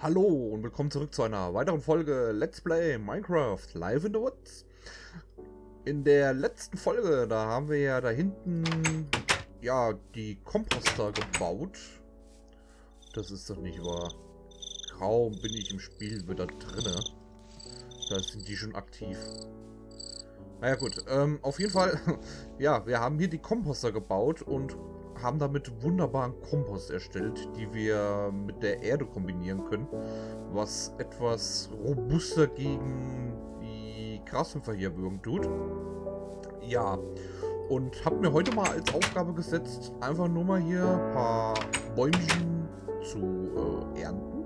Hallo und willkommen zurück zu einer weiteren Folge Let's Play Minecraft Live in the Woods. In der letzten Folge, da haben wir ja da hinten ja die Komposter gebaut. Das ist doch nicht wahr. Kaum bin ich im Spiel wieder drinne. Da sind die schon aktiv. Naja gut, ähm, auf jeden Fall, ja, wir haben hier die Komposter gebaut und haben damit wunderbaren Kompost erstellt, die wir mit der Erde kombinieren können, was etwas robuster gegen die Grashüpfer hier wirken tut. Ja, und habe mir heute mal als Aufgabe gesetzt, einfach nur mal hier ein paar Bäumchen zu äh, ernten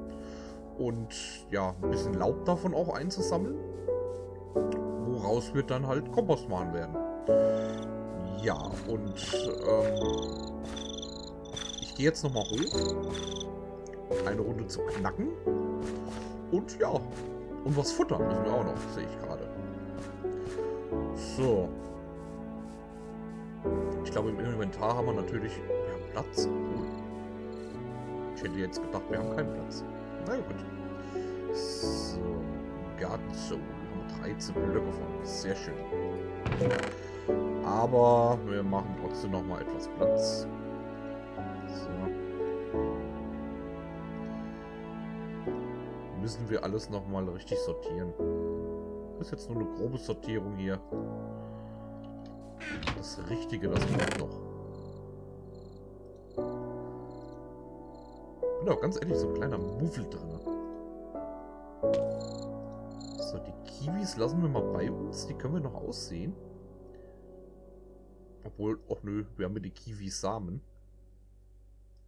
und ja, ein bisschen Laub davon auch einzusammeln, woraus wir dann halt Kompost machen werden. Ja, und ähm, gehe jetzt nochmal hoch. Eine Runde zu knacken. Und ja, und was futtern müssen wir auch noch, sehe ich gerade. So. Ich glaube, im Inventar haben wir natürlich... Wir haben Platz. Ich hätte jetzt gedacht, wir haben keinen Platz. Na gut. So. Garten Zone. Haben wir 13 Blöcke von. Sehr schön. Aber wir machen trotzdem noch mal etwas Platz. Müssen wir alles nochmal richtig sortieren. Das ist jetzt nur eine grobe Sortierung hier. Das Richtige, das kommt noch. Bin auch ganz ehrlich so ein kleiner Muffel drin. So, die Kiwis lassen wir mal bei uns. Die können wir noch aussehen. Obwohl, ach nö, wir haben ja die Kiwi-Samen.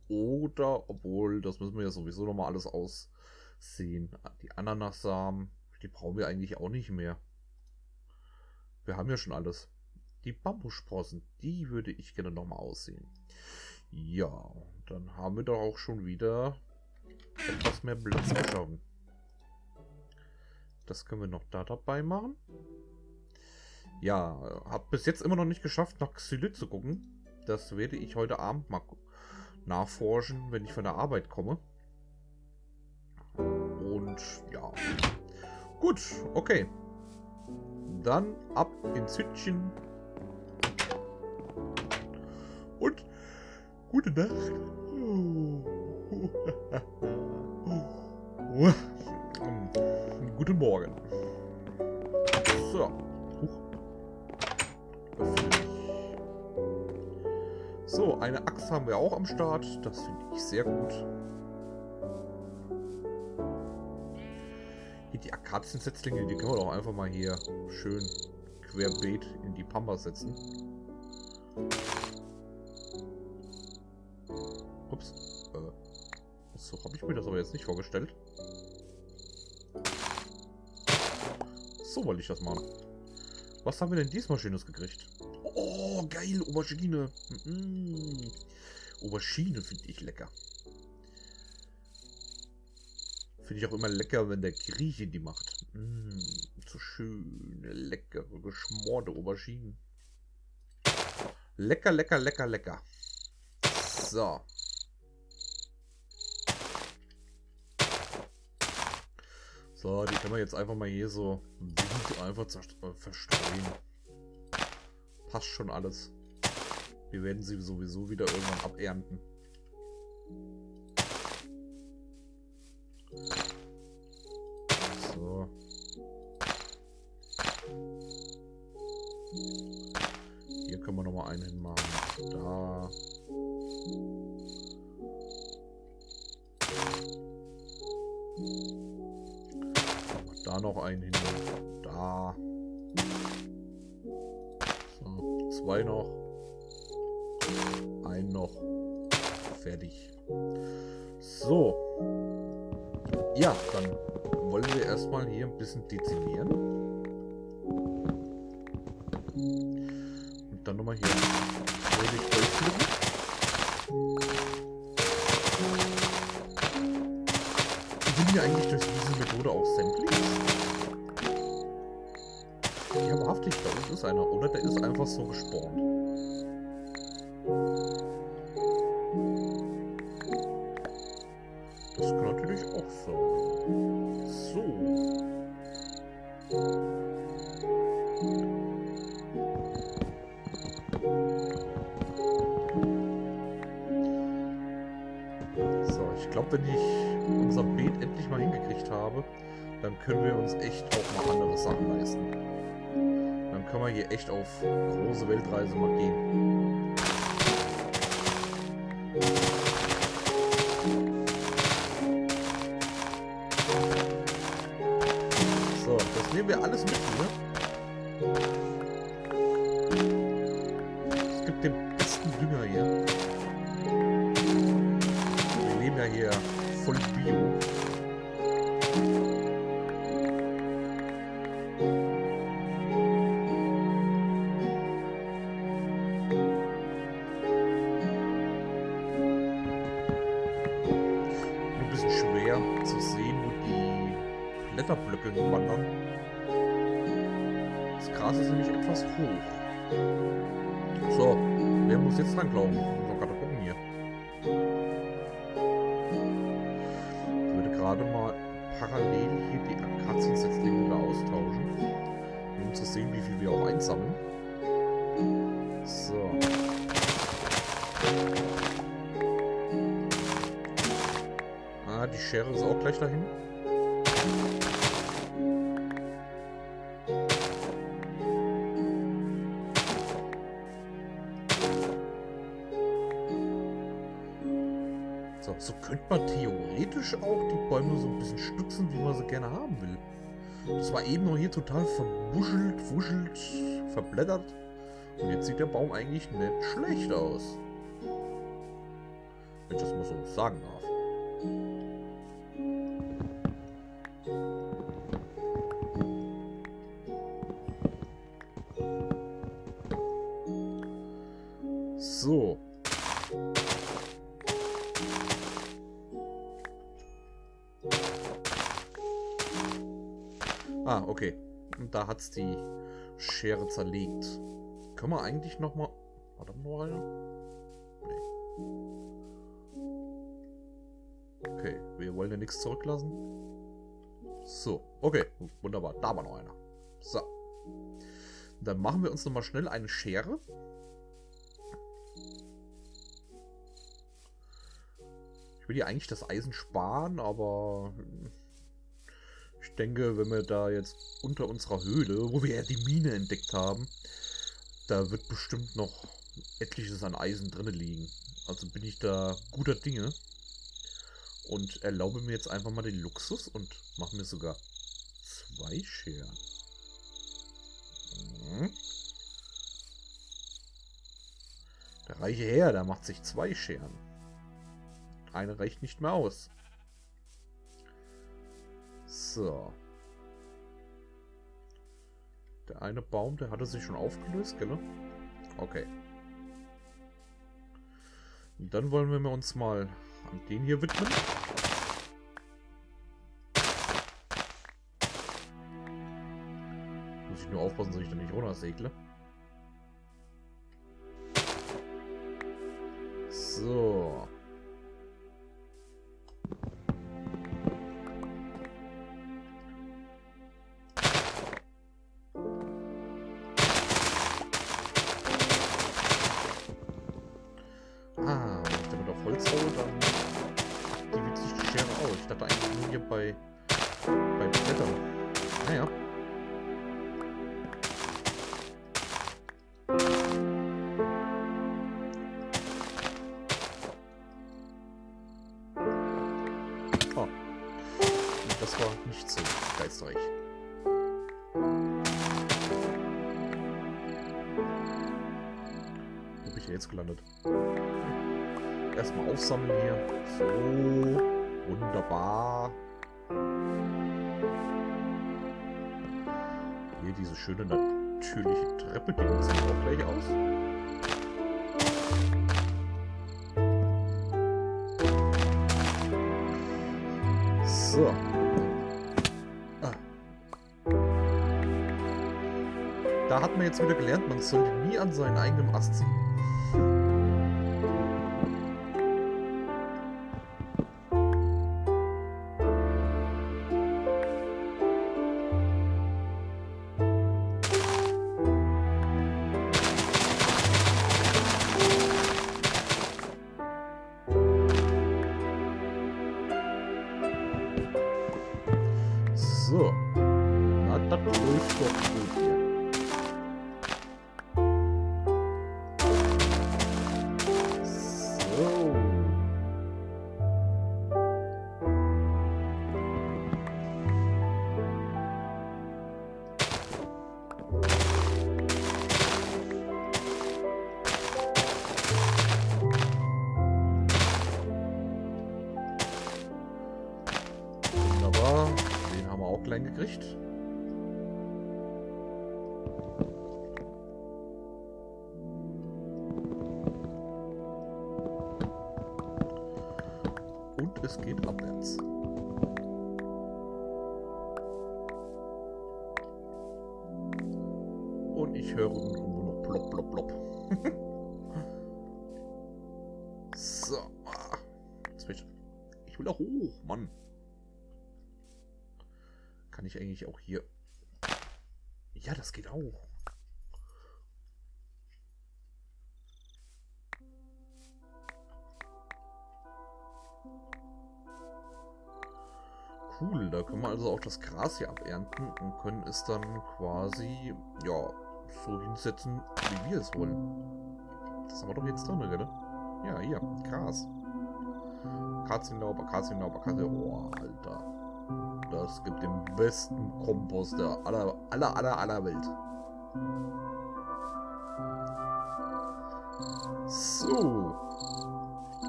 Oder, obwohl, das müssen wir ja sowieso nochmal alles aus sehen. Die Ananassamen, die brauchen wir eigentlich auch nicht mehr. Wir haben ja schon alles. Die Bambussprossen, die würde ich gerne nochmal aussehen. Ja, dann haben wir doch auch schon wieder etwas mehr Platz geschaffen. Das können wir noch da dabei machen. Ja, habe bis jetzt immer noch nicht geschafft, nach Xylit zu gucken. Das werde ich heute Abend mal nachforschen, wenn ich von der Arbeit komme. Und ja. Gut, okay. Dann ab ins Hütchen. Und gute Nacht. Guten Morgen. So. So, eine Axt haben wir auch am Start. Das finde ich sehr gut. Die Akaziensetzlinge, die können wir doch einfach mal hier schön querbeet in die Pampa setzen. Ups. Äh, so habe ich mir das aber jetzt nicht vorgestellt. So wollte ich das machen. Was haben wir denn diesmal Schönes gekriegt? Oh, geil, Aubergine. Mm -mm. Aubergine finde ich lecker. Finde ich auch immer lecker, wenn der Grieche die macht. Mmh, so schöne, leckere, geschmorte Auberginen. Lecker, lecker, lecker, lecker. So. So, die können wir jetzt einfach mal hier so wild einfach äh, verstreuen. Passt schon alles. Wir werden sie sowieso wieder irgendwann abernten. Da. Da noch einen hin. Da. So, zwei noch. Ein noch. Fertig. So. Ja, dann wollen wir erstmal hier ein bisschen dezimieren. Und dann nochmal hier. Sind wir eigentlich durch diese Methode auch sämtlich? Ja, wahrhaftig, da ist einer. Oder der ist einfach so gespawnt. Unser Beet endlich mal hingekriegt habe, dann können wir uns echt auch mal andere Sachen leisten. Dann können wir hier echt auf große Weltreise mal gehen. So, das nehmen wir alles mit, So, wer muss jetzt dran glauben? Ich muss gerade gucken hier. Ich würde gerade mal parallel hier die Akaziensetzlinge da austauschen. Um zu sehen, wie viel wir auch einsammeln. So. Ah, die Schere ist auch gleich dahin. Auch die Bäume so ein bisschen stützen, wie man sie gerne haben will. Das war eben noch hier total verbuschelt, wuschelt, verblättert. Und jetzt sieht der Baum eigentlich nicht schlecht aus. Wenn ich das mal so sagen darf. Okay. Und da hat's die Schere zerlegt. Können wir eigentlich noch mal... War da noch einer? Nee. Okay, wir wollen ja nichts zurücklassen. So, okay, wunderbar. Da war noch einer. So. Dann machen wir uns noch mal schnell eine Schere. Ich will ja eigentlich das Eisen sparen, aber denke, wenn wir da jetzt unter unserer Höhle, wo wir ja die Mine entdeckt haben, da wird bestimmt noch etliches an Eisen drin liegen. Also bin ich da guter Dinge und erlaube mir jetzt einfach mal den Luxus und mache mir sogar zwei Scheren. Mhm. Der reiche Herr, der macht sich zwei Scheren. Eine reicht nicht mehr aus. So. Der eine Baum, der hatte sich schon aufgelöst, gell? Okay. Und dann wollen wir uns mal an den hier widmen. Muss ich nur aufpassen, dass ich da nicht runtersegle. So. Gelandet? Erstmal aufsammeln hier. So. Wunderbar. Hier diese schöne natürliche Treppe, die nutze ich auch gleich aus. So. Ah. Da hat man jetzt wieder gelernt, man sollte nie an seinen eigenen Ast ziehen. Gekriegt. Ich eigentlich auch hier... Ja, das geht auch. Cool, da können wir also auch das Gras hier abernten und können es dann quasi, ja, so hinsetzen, wie wir es wollen. Das haben wir doch jetzt drin, oder? Ja, hier, Gras. Katzenlaub, Akazienlaub, Akazienlaub. Oh, Alter. Das gibt den besten Kompost der aller, aller, aller, aller Welt. So.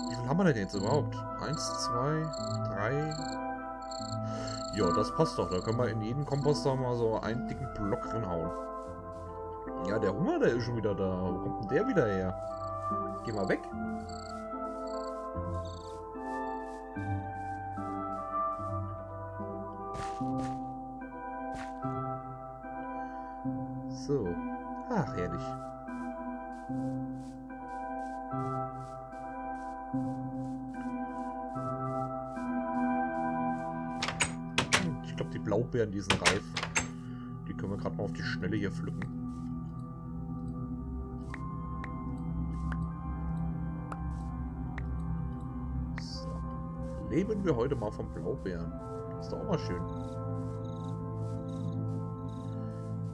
Wie viel haben wir denn jetzt überhaupt? Eins, zwei, drei. Ja, das passt doch. Da können wir in jeden Komposter mal so einen dicken Block reinhauen. Ja, der Hunger, der ist schon wieder da. Wo kommt denn der wieder her? Geh mal weg. So. Ach, herrlich. Ich glaube, die Blaubeeren, die sind reif. Die können wir gerade mal auf die Schnelle hier pflücken. Leben wir heute mal vom Blaubeeren. Ist doch auch mal schön.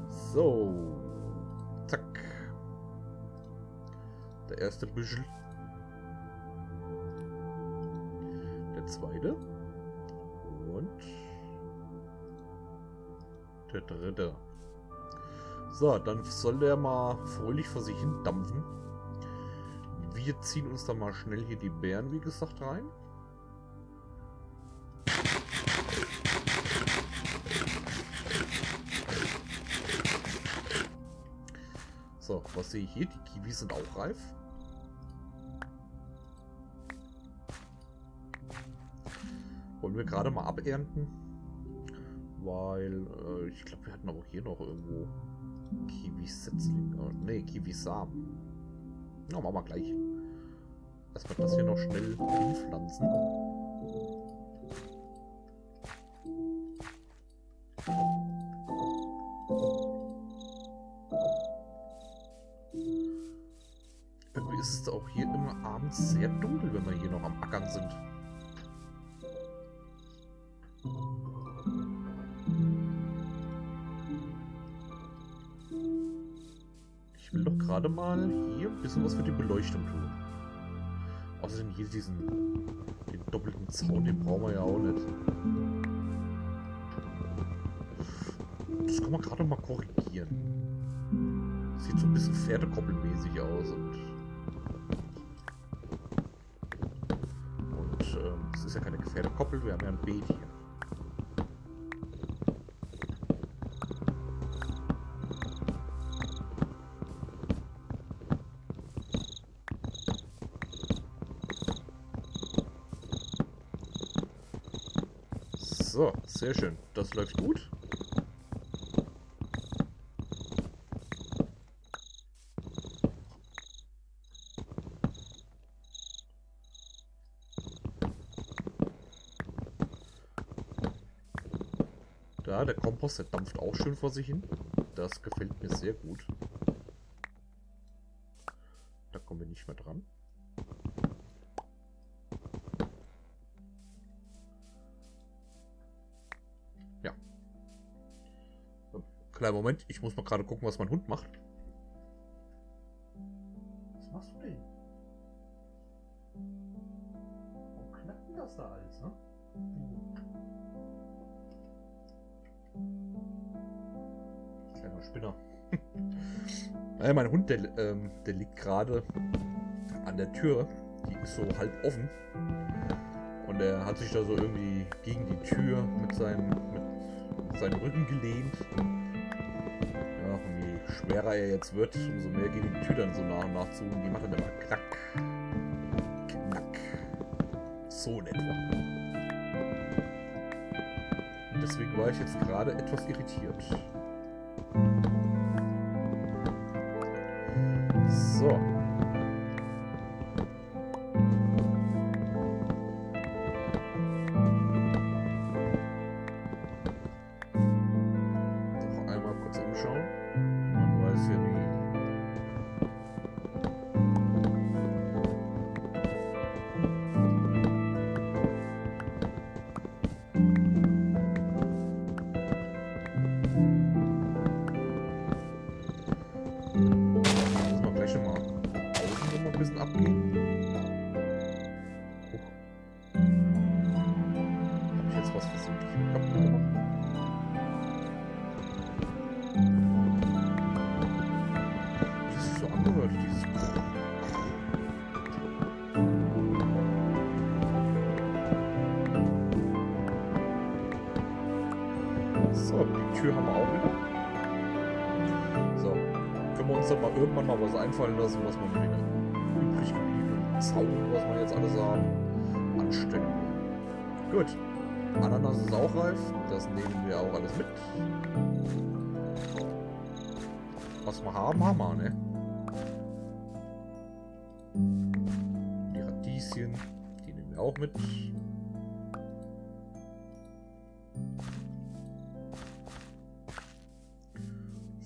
So. Zack. Der erste Büschel. Der zweite. Und der dritte. So, dann soll der mal fröhlich vor sich hin dampfen. Wir ziehen uns dann mal schnell hier die Beeren, wie gesagt, rein. So, was sehe ich hier? Die Kiwis sind auch reif. Wollen wir gerade mal abernten? Weil, äh, ich glaube, wir hatten auch hier noch irgendwo Kiwi-Setzlinge. Ne, Kiwi-Samen. Na, machen wir gleich. Erstmal das hier noch schnell hinpflanzen. Ist auch hier immer abends sehr dunkel, wenn wir hier noch am Ackern sind. Ich will doch gerade mal hier ein bisschen was für die Beleuchtung tun. Außerdem hier diesen den doppelten Zaun, den brauchen wir ja auch nicht. Das kann man gerade mal korrigieren. Sieht so ein bisschen Pferdekoppelmäßig aus. Und ist ja Pferdekoppel, wir haben ja ein Beet hier. So, sehr schön. Das läuft gut. Da, der Kompost, der dampft auch schön vor sich hin. Das gefällt mir sehr gut. Da kommen wir nicht mehr dran. Ja, Kleiner Moment, ich muss mal gerade gucken, was mein Hund macht. Der, ähm, der liegt gerade an der Tür. Die ist so halb offen. Und er hat sich da so irgendwie gegen die Tür mit seinem, mit seinem Rücken gelehnt. Ja, und je schwerer er jetzt wird, umso mehr gehen die Tür dann so nach und nach zu. Und die macht dann immer knack, knack. So in etwa. Und deswegen war ich jetzt gerade etwas irritiert. So. Bisschen abgehen. Hab ich jetzt was versucht? kaputt gemacht? Das ist so angehört, dieses. So, die Tür haben wir auch wieder. So, können wir uns dann mal irgendwann mal was einfallen lassen, was übrig gebliebenen Zaun, was wir jetzt alles haben, anstellen. Gut. Ananas ist auch reif. Das nehmen wir auch alles mit. Was wir haben, haben wir, ne? Die Radieschen, die nehmen wir auch mit.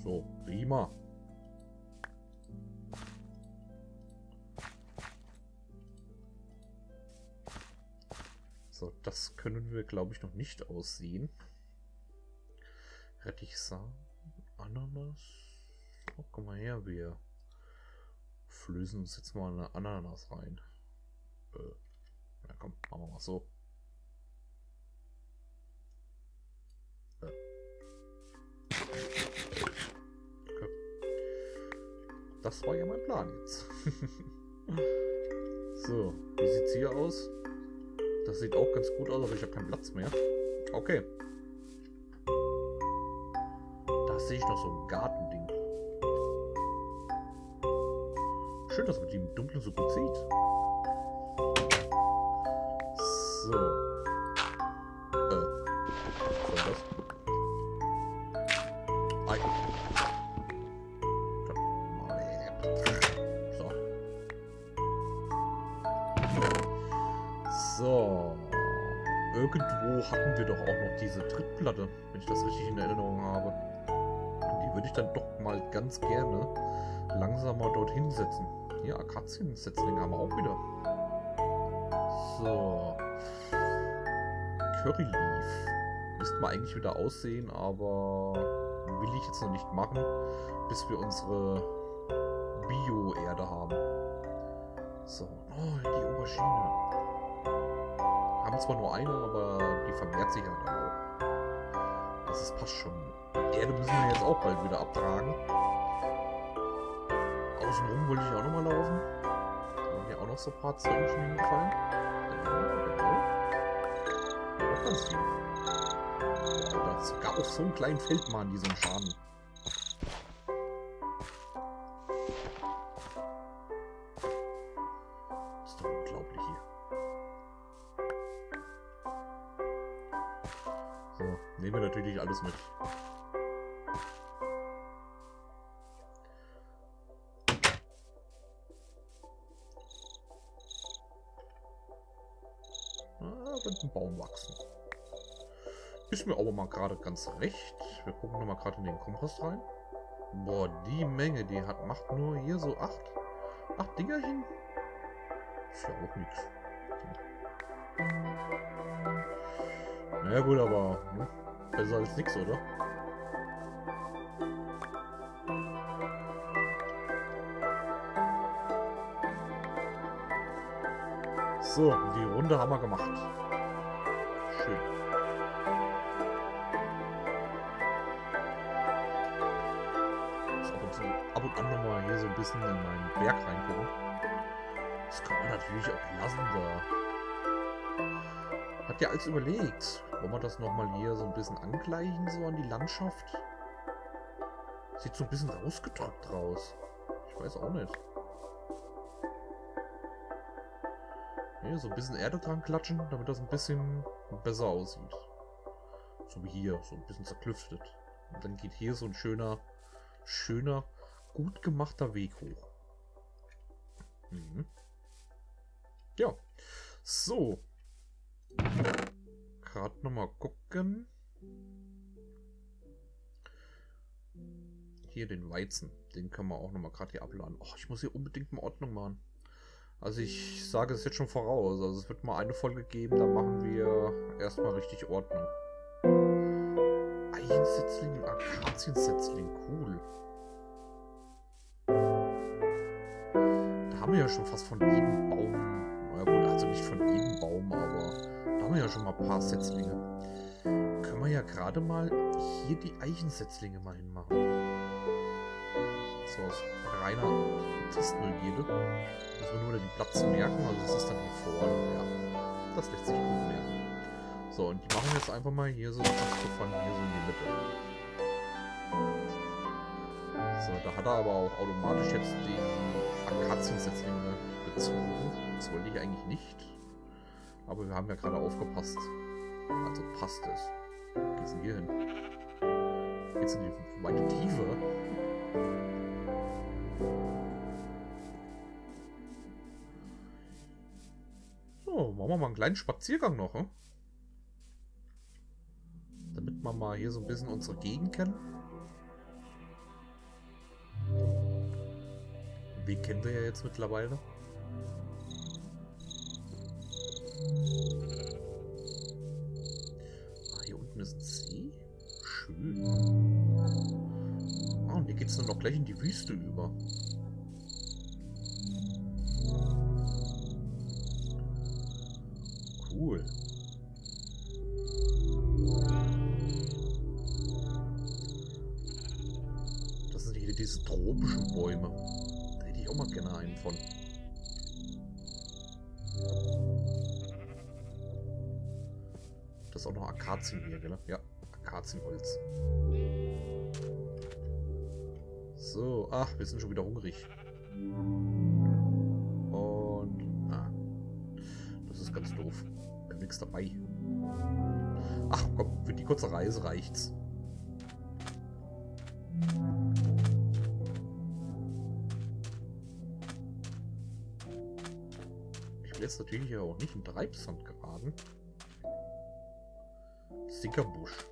So, prima. Das können wir, glaube ich, noch nicht aussehen. Rettichsamen, Ananas. Oh, komm mal her, wir flößen uns jetzt mal eine Ananas rein. Äh, na komm, machen wir mal so. Äh. Okay. Das war ja mein Plan jetzt. so, wie sieht's hier aus? Das sieht auch ganz gut aus, aber ich habe keinen Platz mehr. Okay. Da sehe ich noch so ein Gartending. Schön, dass man die im Dunkeln so gut sieht. So. Hatten wir doch auch noch diese Trittplatte, wenn ich das richtig in Erinnerung habe. Die würde ich dann doch mal ganz gerne langsamer dorthin setzen. Hier, Akaziensetzlinge haben wir auch wieder. So. Curry Leaf. Müssten wir eigentlich wieder aussehen, aber will ich jetzt noch nicht machen, bis wir unsere Bio-Erde haben. So. Oh, die Aubergine. Haben zwar nur eine, aber die vermehrt sich ja dann auch. Das ist, passt schon. Erde müssen wir jetzt auch bald wieder abtragen. Außenrum wollte ich auch nochmal laufen. Da waren hier auch noch so ein paar Zeugen hingefallen. Ja, genau. Auch ganz viel. Sogar auf so einem kleinen Feld machen die so einen Schaden. gerade ganz recht. Wir gucken nochmal gerade in den Kompost rein. Boah, die Menge, die hat, macht nur hier so acht. Acht Dingerchen? Ist ja auch nichts. Na ja, gut, aber hm, besser als nichts, oder? So, die Runde haben wir gemacht. Hier so ein bisschen in meinen Berg reingucken. Das kann man natürlich auch lassen da. Hat ja alles überlegt. Wollen wir das nochmal hier so ein bisschen angleichen, so an die Landschaft? Sieht so ein bisschen rausgedrückt raus. Ich weiß auch nicht. Hier so ein bisschen Erde dran klatschen, damit das ein bisschen besser aussieht. So wie hier, so ein bisschen zerklüftet. Und dann geht hier so ein schöner, schöner, gut gemachter Weg hoch. Mhm. Ja. So. Gerade nochmal gucken. Hier den Weizen. Den können wir auch nochmal gerade hier abladen. Oh, ich muss hier unbedingt eine Ordnung machen. Also ich sage es jetzt schon voraus. Also es wird mal eine Folge geben, da machen wir erstmal richtig Ordnung. Eichensetzling und Akaziensetzling, cool. Haben wir ja schon fast von jedem Baum, naja gut, also nicht von jedem Baum, aber da haben wir ja schon mal ein paar Setzlinge. Können wir ja gerade mal hier die Eichensetzlinge mal hinmachen. So aus reiner Testneugierde. Müssen wir nur den Platz merken, also das ist dann hier vorne, ja. Das lässt sich gut merken. So, und die machen wir jetzt einfach mal hier so von hier so in die Mitte. So, da hat er aber auch automatisch jetzt die Akaziensetzlinge gezogen. Das wollte ich eigentlich nicht. Aber wir haben ja gerade aufgepasst. Also passt es. Geht's denn hier hin? Geht's in die weite Tiefe? So, machen wir mal einen kleinen Spaziergang noch, hm? Damit wir mal hier so ein bisschen unsere Gegend kennen. Den kennen wir ja jetzt mittlerweile. Ah, hier unten ist ein See. Schön. Ah, und hier geht es dann noch gleich in die Wüste über. Einen von. Das ist auch noch Akazien hier, gell? Ja, Akazienholz. So, ach, wir sind schon wieder hungrig. Und, ah, das ist ganz doof. Wir haben nichts dabei. Ach komm, für die kurze Reise reicht's. Jetzt natürlich auch nicht im Treibsand geraten. Sickerbusch.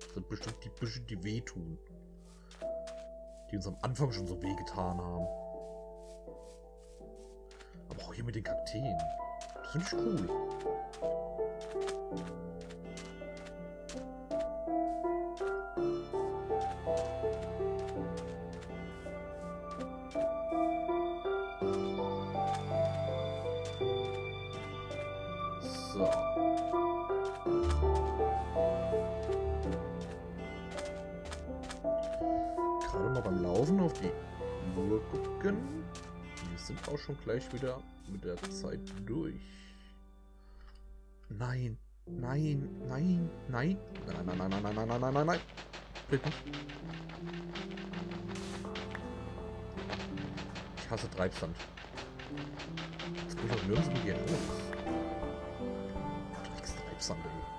Das sind bestimmt die Büsche, die wehtun. Die uns am Anfang schon so wehgetan haben. Aber auch hier mit den Kakteen. Das finde ich cool. Schon gleich wieder mit der Zeit durch. Nein, nein, nein, nein, nein, nein, nein, nein, nein, nein, nein, nein, nein, nein. Bitte. Ich hasse Treibstand. Jetzt komme ich auch nirgendwo hier hoch. Drecks Treibsand, ey.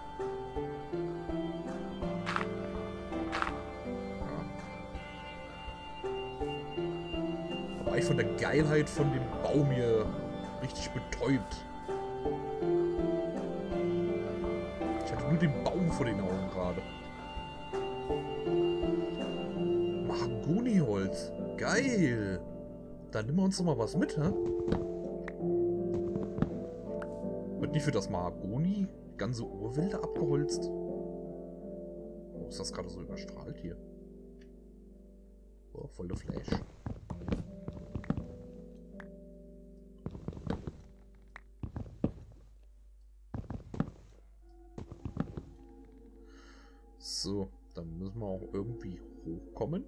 Von der Geilheit von dem Baum hier richtig betäubt. Ich hatte nur den Baum vor den Augen gerade. Mahagoniholz. Geil. Dann nehmen wir uns doch mal was mit, hä? Wird nicht für das Mahagoni ganze Urwälder abgeholzt? Oh, ist das gerade so überstrahlt hier? Oh, voller Flash. So, dann müssen wir auch irgendwie hochkommen.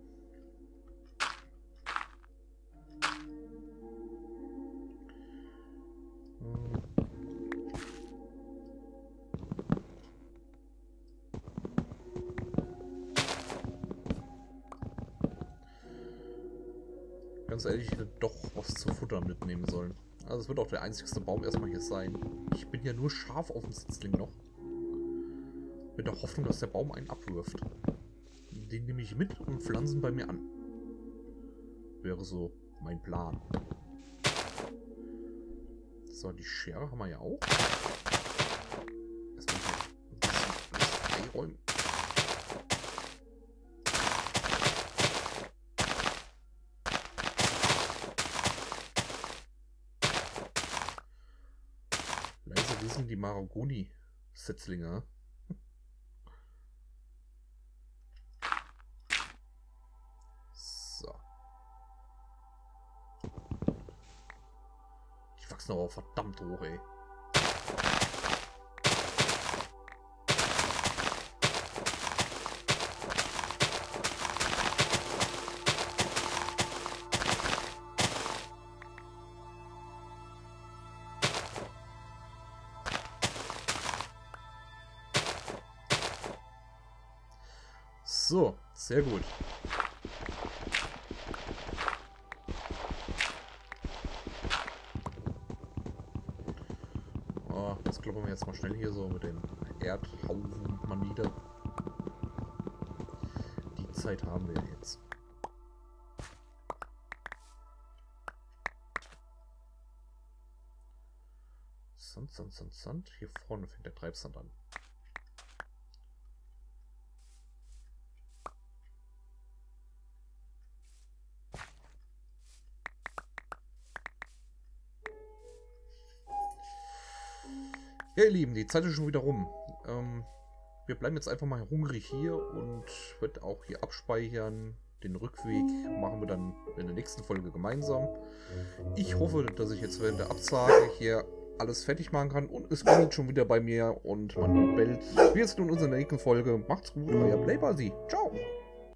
Ganz ehrlich, ich hätte doch was zu futtern mitnehmen sollen. Also es wird auch der einzigste Baum erstmal hier sein. Ich bin ja nur scharf auf dem Sitzling noch. Mit der Hoffnung, dass der Baum einen abwirft. Den nehme ich mit und pflanzen bei mir an. Wäre so mein Plan. So, die Schere haben wir ja auch. Erstmal ein bisschen freiräumen. Leise wissen die Maragoni-Setzlinge. Wachsen aber verdammt hoch, ey. So, sehr gut. Oh, das kloppen wir jetzt mal schnell hier so mit den Erdhaufen mal nieder. Die Zeit haben wir jetzt. Sand, Sand, Sand, Sand. Hier vorne fängt der Treibsand an. Ihr Lieben, die Zeit ist schon wieder rum. Ähm, wir bleiben jetzt einfach mal hungrig hier und wird auch hier abspeichern. Den Rückweg machen wir dann in der nächsten Folge gemeinsam. Ich hoffe, dass ich jetzt während der Absage hier alles fertig machen kann und es kommt schon wieder bei mir und man bellt. Wir sehen uns in der nächsten Folge. Macht's gut, euer Playbasi. Ciao.